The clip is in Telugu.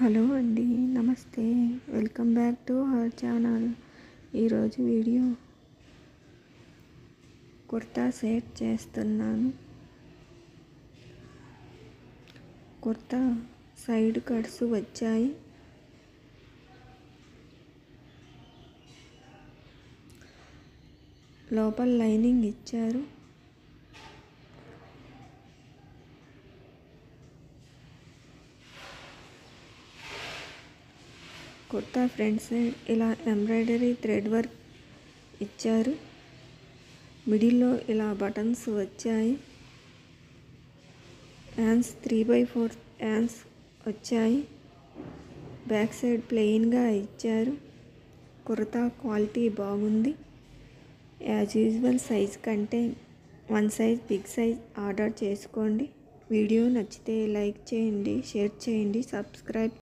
హలో అండి నమస్తే. Welcome back to our channel. ఈరోజు వీడియో కుర్తా సెట్ చేస్తున్నాను. కుర్తా సైడ్ కట్స్ వచ్చాయి. లోపల లైనింగ్ ఇచ్చారు. కుర్తా ఫ్రంట్ సైడ్ ఇలా ఎంబ్రాయిడరీ థ్రెడ్ వర్క్ ఇచ్చారు. మిడిల్లో ఇలా బటన్స్ వచ్చాయి. యాన్స్ త్రీ బై ఫోర్ యాన్స్ వచ్చాయి. బ్యాక్ సైడ్ ప్లెయిన్గా ఇచ్చారు. కుర్తా క్వాలిటీ బాగుంది. యాజ్ యూజువల్ సైజ్ కంటే one size big size order చేసుకోండి. వీడియో నచ్చితే లైక్ చేయండి షేర్ చేయండి సబ్స్క్రైబ్